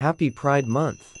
Happy Pride Month.